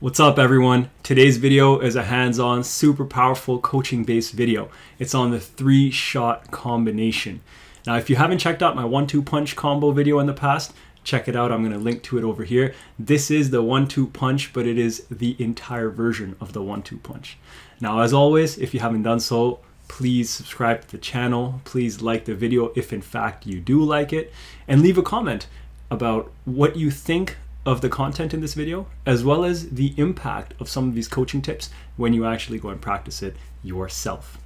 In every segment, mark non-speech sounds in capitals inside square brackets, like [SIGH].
What's up everyone? Today's video is a hands-on, super powerful coaching-based video. It's on the three-shot combination. Now if you haven't checked out my one-two punch combo video in the past, check it out. I'm going to link to it over here. This is the one-two punch, but it is the entire version of the one-two punch. Now as always, if you haven't done so, please subscribe to the channel. Please like the video if in fact you do like it, and leave a comment about what you think of the content in this video, as well as the impact of some of these coaching tips when you actually go and practice it yourself.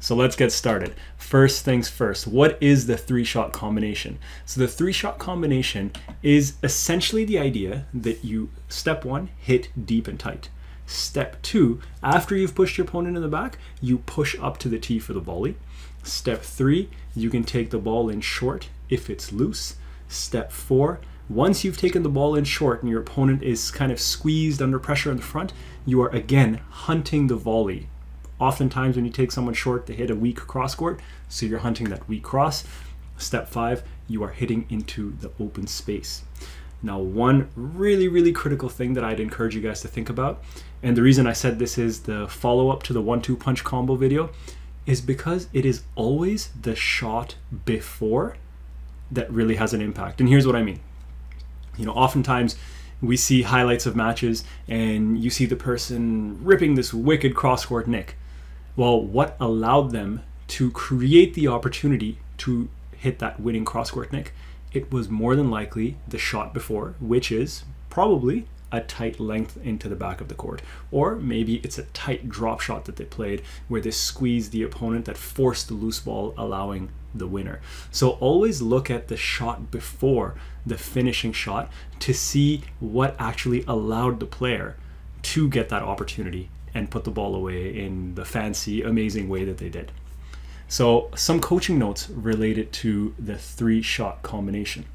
So let's get started. First things first, what is the three shot combination? So the three shot combination is essentially the idea that you, step one, hit deep and tight. Step two, after you've pushed your opponent in the back, you push up to the tee for the volley. Step three, you can take the ball in short if it's loose. Step four, once you've taken the ball in short and your opponent is kind of squeezed under pressure in the front, you are again hunting the volley. Oftentimes when you take someone short, they hit a weak cross court, so you're hunting that weak cross. Step five, you are hitting into the open space. Now, one really, really critical thing that I'd encourage you guys to think about, and the reason I said this is the follow-up to the one-two punch combo video, is because it is always the shot before that really has an impact. And here's what I mean. You know, oftentimes we see highlights of matches and you see the person ripping this wicked cross court nick. Well, what allowed them to create the opportunity to hit that winning cross court nick? It was more than likely the shot before, which is probably a tight length into the back of the court. Or maybe it's a tight drop shot that they played where they squeezed the opponent that forced the loose ball, allowing the winner. So always look at the shot before the finishing shot to see what actually allowed the player to get that opportunity and put the ball away in the fancy, amazing way that they did. So some coaching notes related to the three shot combination.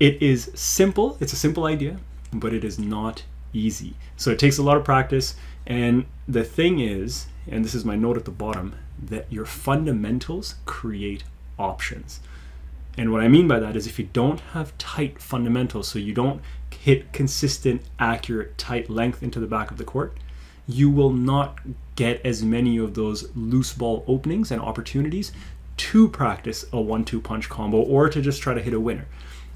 It is simple, it's a simple idea, but it is not easy. So it takes a lot of practice. And the thing is, and this is my note at the bottom, that your fundamentals create options. And what I mean by that is if you don't have tight fundamentals, so you don't hit consistent, accurate, tight length into the back of the court, you will not get as many of those loose ball openings and opportunities to practice a one two punch combo or to just try to hit a winner.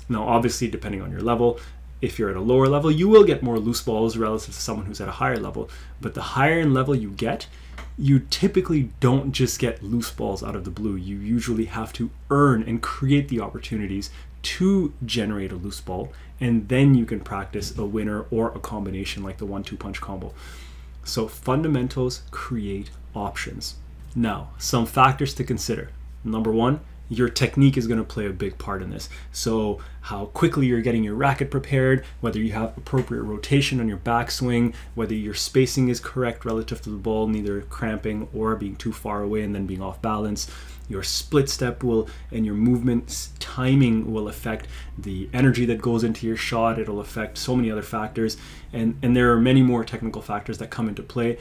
Now, obviously, depending on your level, if you're at a lower level, you will get more loose balls relative to someone who's at a higher level. But the higher in level you get, you typically don't just get loose balls out of the blue. You usually have to earn and create the opportunities to generate a loose ball, and then you can practice a winner or a combination like the one two punch combo. So, fundamentals create options. Now, some factors to consider. Number one, your technique is going to play a big part in this. So, how quickly you're getting your racket prepared, whether you have appropriate rotation on your backswing, whether your spacing is correct relative to the ball, neither cramping or being too far away and then being off balance. Your split step will and your movement timing will affect the energy that goes into your shot. It'll affect so many other factors, and and there are many more technical factors that come into play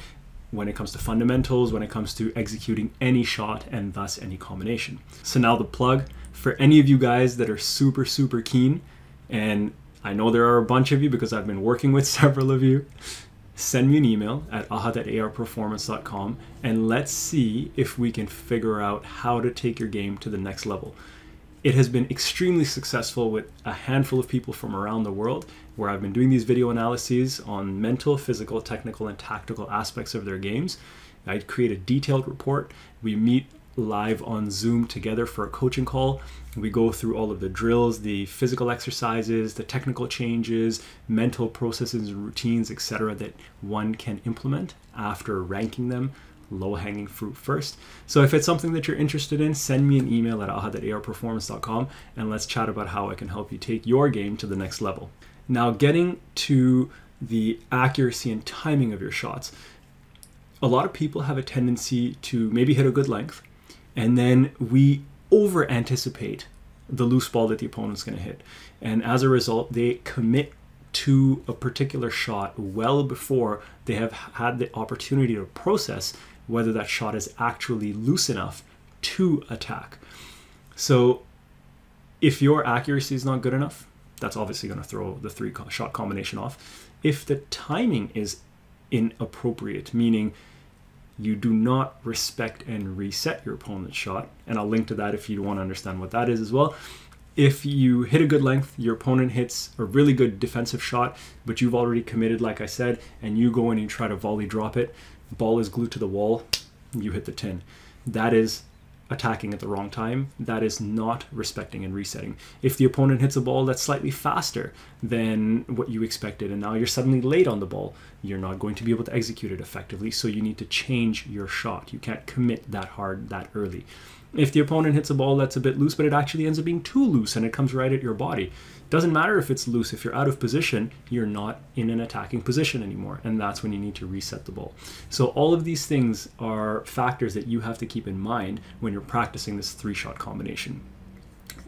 when it comes to fundamentals, when it comes to executing any shot and thus any combination. So now the plug for any of you guys that are super, super keen, and I know there are a bunch of you because I've been working with [LAUGHS] several of you, send me an email at ahad at arproformance.com and let's see if we can figure out how to take your game to the next level. It has been extremely successful with a handful of people from around the world where I've been doing these video analyses on mental, physical, technical, and tactical aspects of their games. I create a detailed report. We meet live on Zoom together for a coaching call. We go through all of the drills, the physical exercises, the technical changes, mental processes, routines, etc., that one can implement after ranking them low hanging fruit first. So if it's something that you're interested in, send me an email at ahad@arproformance.com and let's chat about how I can help you take your game to the next level. Now, getting to the accuracy and timing of your shots. A lot of people have a tendency to maybe hit a good length, and then we over anticipate the loose ball that the opponent's going to hit. And as a result, they commit to a particular shot well before they have had the opportunity to process whether that shot is actually loose enough to attack. So if your accuracy is not good enough, that's obviously going to throw the three shot combination off. if the timing is inappropriate, meaning you do not respect and reset your opponent's shot. And I'll link to that if you want to understand what that is as well. If you hit a good length, your opponent hits a really good defensive shot, but you've already committed, like I said, and you go in and try to volley drop it, ball is glued to the wall, you hit the tin. That is attacking at the wrong time, that is not respecting and resetting. If the opponent hits a ball that's slightly faster than what you expected and now you're suddenly late on the ball, you're not going to be able to execute it effectively. So you need to change your shot. You can't commit that hard that early. If the opponent hits a ball that's a bit loose, but it actually ends up being too loose and it comes right at your body, doesn't matter if it's loose. If you're out of position, you're not in an attacking position anymore. And that's when you need to reset the ball. So all of these things are factors that you have to keep in mind when you're practicing this three shot combination.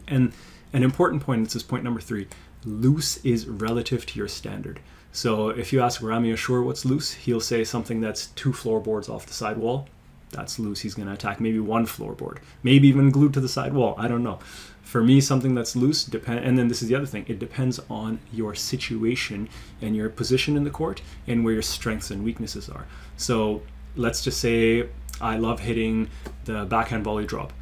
And an important point, this is point number three, loose is relative to your standard. So if you ask Ramy Ashour what's loose, he'll say something that's two floorboards off the side wall. That's loose. He's going to attack maybe one floorboard, maybe even glued to the side wall. I don't know. For me, something that's loose depend. And then this is the other thing. It depends on your situation and your position in the court and where your strengths and weaknesses are. So let's just say I love hitting the backhand volley drop.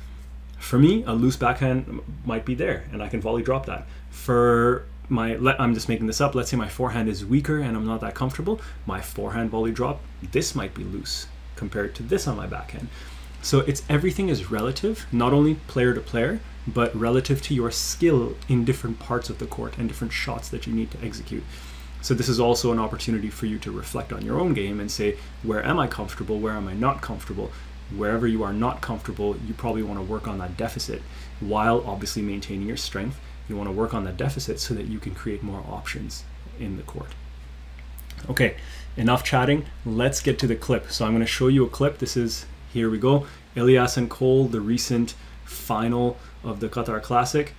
For me, a loose backhand might be there, and I can volley drop that. For my I'm just making this up. Let's say my forehand is weaker and I'm not that comfortable. My forehand volley drop, this might be loose compared to this on my backhand. So it's everything is relative, not only player to player, but relative to your skill in different parts of the court and different shots that you need to execute. So this is also an opportunity for you to reflect on your own game and say, where am I comfortable? Where am I not comfortable? Wherever you are not comfortable, you probably want to work on that deficit while obviously maintaining your strength you want to work on that deficit so that you can create more options in the court. Okay, enough chatting. Let's get to the clip. So I'm going to show you a clip. This is, here we go, Elias and Coll, the recent final of the Qatar Classic.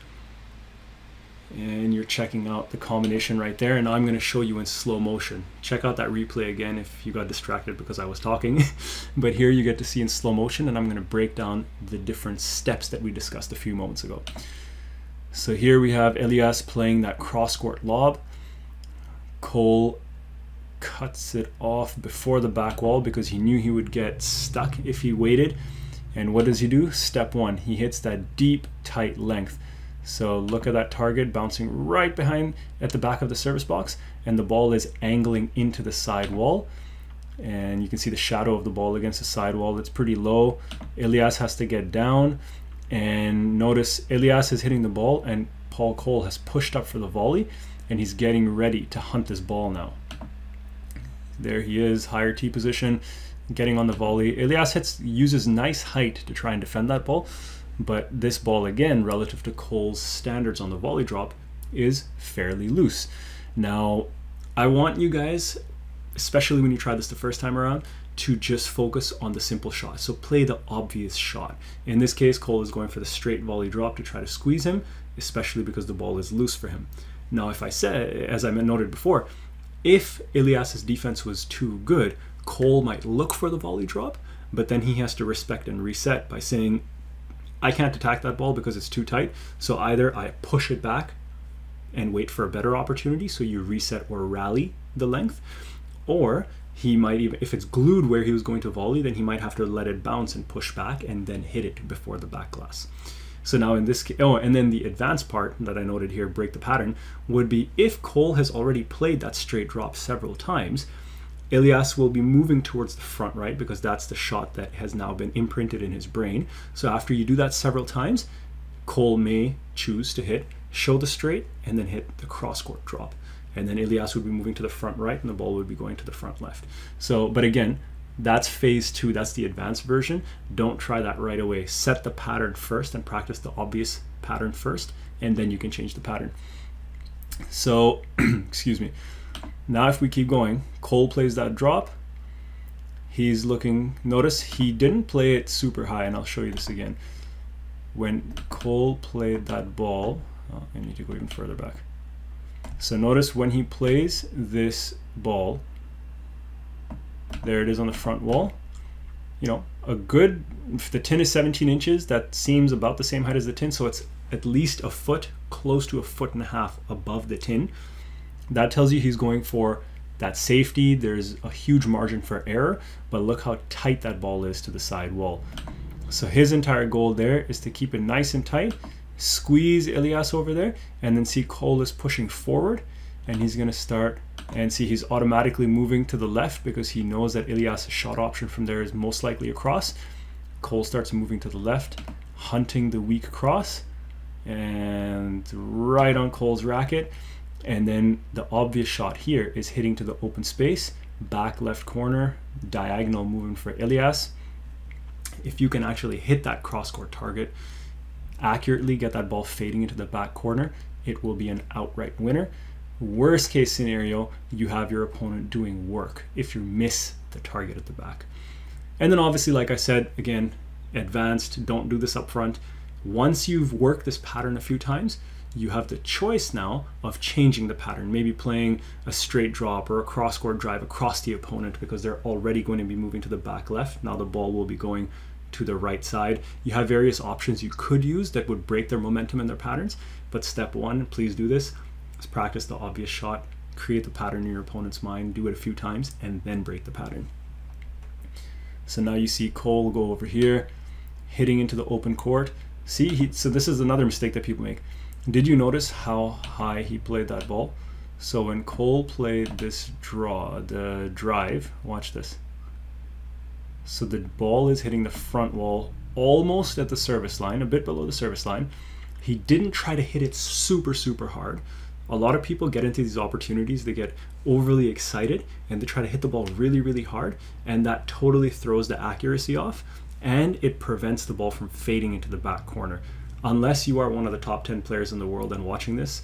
And you're checking out the combination right there. And I'm going to show you in slow motion. Check out that replay again if you got distracted because I was talking. [LAUGHS] but here you get to see in slow motion and I'm going to break down the different steps that we discussed a few moments ago. So here we have Elias playing that cross court lob. Coll cuts it off before the back wall because he knew he would get stuck if he waited. And what does he do? Step one, he hits that deep, tight length. So look at that target bouncing right behind at the back of the service box, and the ball is angling into the side wall. And you can see the shadow of the ball against the side wall. It's pretty low. Elias has to get down. And notice Elias is hitting the ball and Paul Coll has pushed up for the volley and he's getting ready to hunt this ball now. There he is, higher T position, getting on the volley. Elias hits, uses nice height to try and defend that ball, but this ball again, relative to Coll's standards on the volley drop, is fairly loose. Now, I want you guys, especially when you try this the first time around, to just focus on the simple shot. So play the obvious shot. In this case, Coll is going for the straight volley drop to try to squeeze him, especially because the ball is loose for him. Now, if I said, as I noted before, if Elias's defense was too good, Coll might look for the volley drop, but then he has to respect and reset by saying, I can't attack that ball because it's too tight. So either I push it back and wait for a better opportunity, so you reset or rally the length, or he might even if it's glued where he was going to volley then he might have to let it bounce and push back and then hit it before the back glass so now in this case oh and then the advanced part that i noted here break the pattern would be if Coll has already played that straight drop several times Elias will be moving towards the front right because that's the shot that has now been imprinted in his brain. So after you do that several times, Coll may choose to hit show the straight and then hit the cross court drop and then Elias would be moving to the front right and the ball would be going to the front left. So, but again, that's phase two, that's the advanced version. Don't try that right away. Set the pattern first and practice the obvious pattern first, and then you can change the pattern. So, [CLEARS THROAT] excuse me. Now if we keep going, Coll plays that drop. He's looking, notice he didn't play it super high, and I'll show you this again. When Coll played that ball, oh, I need to go even further back. So notice when he plays this ball, there it is on the front wall. You know, a good, if the tin is 17 inches, that seems about the same height as the tin, so it's at least a foot, close to a foot and a half above the tin. That tells you he's going for that safety, there's a huge margin for error, but look how tight that ball is to the side wall. So his entire goal there is to keep it nice and tight, squeeze Elias over there, and then see Coll is pushing forward, and he's gonna start and see he's automatically moving to the left because he knows that Elias' shot option from there is most likely across. Coll starts moving to the left, hunting the weak cross, and right on Coll's racket. And then the obvious shot here is hitting to the open space, back left corner, diagonal moving for Elias. If you can actually hit that cross court target, accurately get that ball fading into the back corner, it will be an outright winner. Worst case scenario, you have your opponent doing work if you miss the target at the back. And then obviously, like I said, again, advanced, don't do this up front. Once you've worked this pattern a few times, you have the choice now of changing the pattern, maybe playing a straight drop or a cross court drive across the opponent because they're already going to be moving to the back left. Now the ball will be going to the right side. You have various options you could use that would break their momentum and their patterns. But step one, please do this, is practice the obvious shot, create the pattern in your opponent's mind, do it a few times, and then break the pattern. So now you see Coll go over here, hitting into the open court. See, he, so this is another mistake that people make. Did you notice how high he played that ball? So when Coll played this draw, the drive, watch this. So the ball is hitting the front wall almost at the service line, a bit below the service line. He didn't try to hit it super, super hard. A lot of people get into these opportunities, they get overly excited and they try to hit the ball really, really hard, and that totally throws the accuracy off and it prevents the ball from fading into the back corner. Unless you are one of the top 10 players in the world and watching this,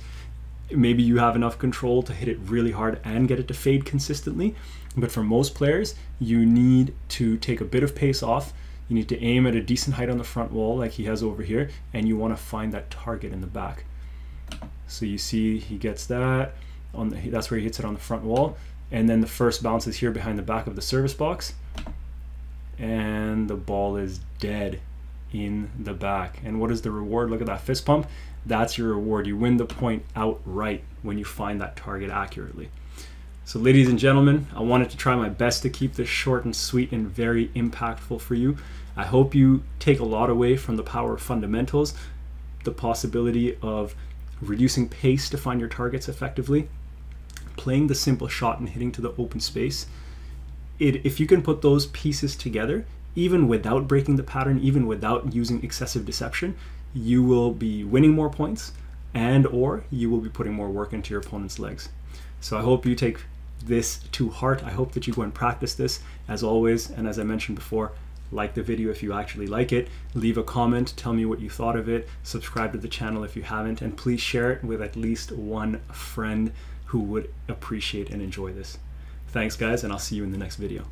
maybe you have enough control to hit it really hard and get it to fade consistently. But for most players, you need to take a bit of pace off. You need to aim at a decent height on the front wall like he has over here, and you want to find that target in the back. So you see he gets that, on the, that's where he hits it on the front wall. And then the first bounce is here behind the back of the service box and the ball is dead in the back. And what is the reward? Look at that fist pump. That's your reward. You win the point outright when you find that target accurately. So, ladies and gentlemen, I wanted to try my best to keep this short and sweet and very impactful for you. I hope you take a lot away from the power of fundamentals, the possibility of reducing pace to find your targets effectively, playing the simple shot and hitting to the open space, it, if you can put those pieces together, even without breaking the pattern, even without using excessive deception, you will be winning more points and or you will be putting more work into your opponent's legs. So I hope you take this to heart. I hope that you go and practice this as always. And as I mentioned before, like the video if you actually like it, leave a comment, tell me what you thought of it, subscribe to the channel if you haven't, and please share it with at least one friend who would appreciate and enjoy this. Thanks guys, and I'll see you in the next video.